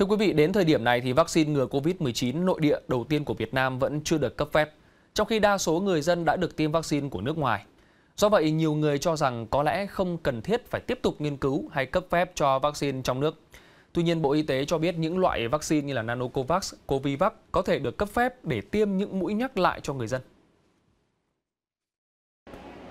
Thưa quý vị, đến thời điểm này thì vaccine ngừa COVID-19 nội địa đầu tiên của Việt Nam vẫn chưa được cấp phép, trong khi đa số người dân đã được tiêm vaccine của nước ngoài. Do vậy, nhiều người cho rằng có lẽ không cần thiết phải tiếp tục nghiên cứu hay cấp phép cho vaccine trong nước. Tuy nhiên, Bộ Y tế cho biết những loại vaccine như là Nanocovax, Covivac có thể được cấp phép để tiêm những mũi nhắc lại cho người dân.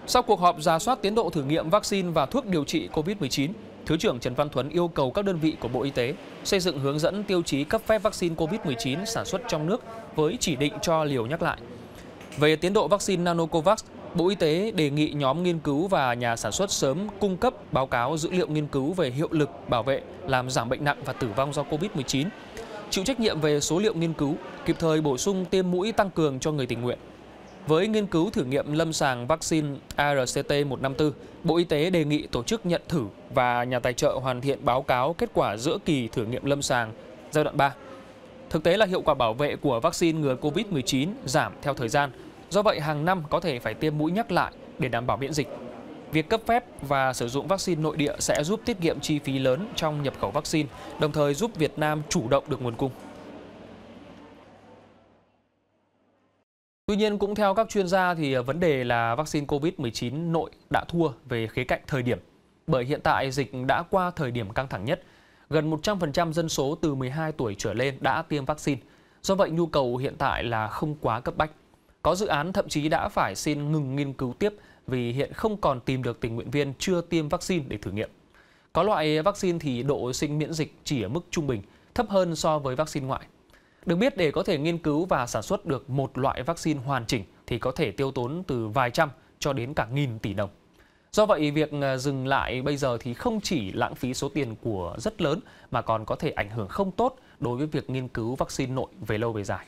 Sau cuộc họp ra soát tiến độ thử nghiệm vaccine và thuốc điều trị COVID-19, Thứ trưởng Trần Văn Thuấn yêu cầu các đơn vị của Bộ Y tế xây dựng hướng dẫn tiêu chí cấp phép vaccine COVID-19 sản xuất trong nước với chỉ định cho liều nhắc lại. Về tiến độ vaccine Nanocovax, Bộ Y tế đề nghị nhóm nghiên cứu và nhà sản xuất sớm cung cấp báo cáo dữ liệu nghiên cứu về hiệu lực bảo vệ, làm giảm bệnh nặng và tử vong do COVID-19, chịu trách nhiệm về số liệu nghiên cứu, kịp thời bổ sung tiêm mũi tăng cường cho người tình nguyện. Với nghiên cứu thử nghiệm lâm sàng vaccine ARCT-154, Bộ Y tế đề nghị tổ chức nhận thử và nhà tài trợ hoàn thiện báo cáo kết quả giữa kỳ thử nghiệm lâm sàng giai đoạn 3. Thực tế là hiệu quả bảo vệ của vaccine ngừa COVID-19 giảm theo thời gian, do vậy hàng năm có thể phải tiêm mũi nhắc lại để đảm bảo miễn dịch. Việc cấp phép và sử dụng vaccine nội địa sẽ giúp tiết kiệm chi phí lớn trong nhập khẩu vaccine, đồng thời giúp Việt Nam chủ động được nguồn cung. Tuy nhiên cũng theo các chuyên gia thì à, vấn đề là vaccine COVID-19 nội đã thua về khía cạnh thời điểm. Bởi hiện tại dịch đã qua thời điểm căng thẳng nhất. Gần 100% dân số từ 12 tuổi trở lên đã tiêm vaccine. Do vậy nhu cầu hiện tại là không quá cấp bách. Có dự án thậm chí đã phải xin ngừng nghiên cứu tiếp vì hiện không còn tìm được tình nguyện viên chưa tiêm vaccine để thử nghiệm. Có loại vaccine thì độ sinh miễn dịch chỉ ở mức trung bình, thấp hơn so với vaccine ngoại. Được biết để có thể nghiên cứu và sản xuất được một loại vaccine hoàn chỉnh thì có thể tiêu tốn từ vài trăm cho đến cả nghìn tỷ đồng. Do vậy, việc ờ, dừng lại bây giờ thì không chỉ lãng phí số tiền của rất lớn mà còn có thể ảnh hưởng không tốt đối với việc nghiên cứu vaccine nội về lâu về dài.